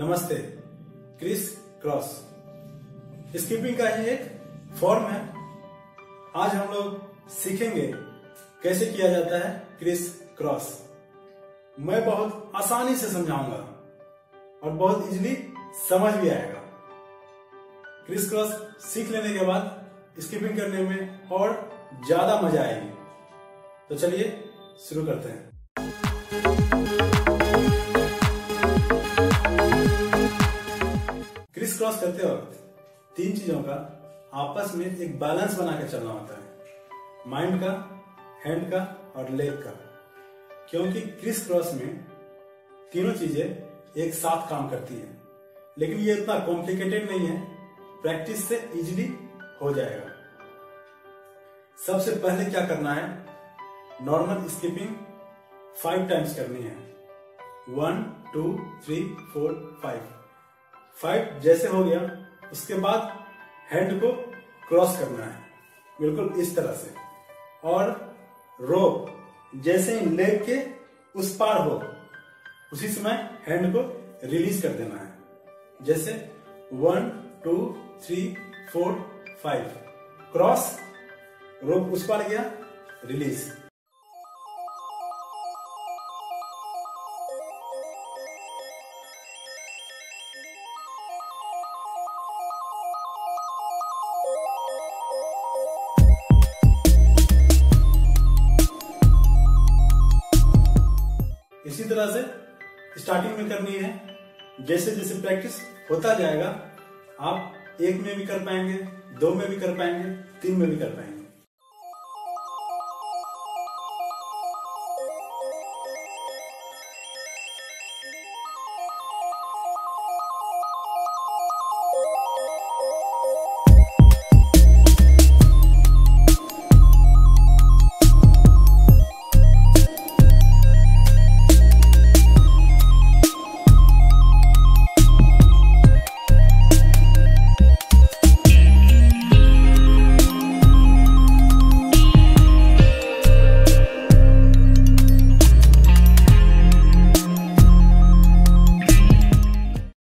नमस्ते, criss cross. Skipping का ही एक फॉर्म है। आज हम लोग सीखेंगे कैसे किया जाता है क्रिस क्रॉस। मैं बहुत आसानी से समझाऊँगा और बहुत इजीली समझ भी आएगा। क्रिस क्रॉस सीख लेने के बाद स्कीपिंग करने में और ज़्यादा मज़ा आएगी। तो चलिए शुरू करते हैं। करते वक्त तीन चीज़ों का आपस में एक बैलेंस बना के चलना होता है। माइंड का हैंड का और लेग का। क्योंकि क्रिस क्रॉस में तीनों चीज़ें एक साथ काम करती हैं। लेकिन ये इतना कॉम्प्लिकेटेड नहीं है। प्रैक्टिस से इजीली हो जाएगा। सबसे पहले क्या करना है? नॉर्मल स्किपिंग फाइव टाइम्स करनी है। One two three four five five जैसे हो गया, उसके बाद हैंड को क्रॉस करना है। बिल्कुल इस तरह से। और रोप जैसे लेग के उस पार हो, उसी समय हैंड को रिलीज़ कर देना है। जैसे one two three four five cross rope उस पार गया रिलीज़ इसी तरह से स्टार्टिंग में करनी है। जैसे जैसे प्रैक्टिस होता जाएगा, आप एक में भी कर पाएँगे, दो में भी कर पाएँगे, तीन में भी कर पाएँगे।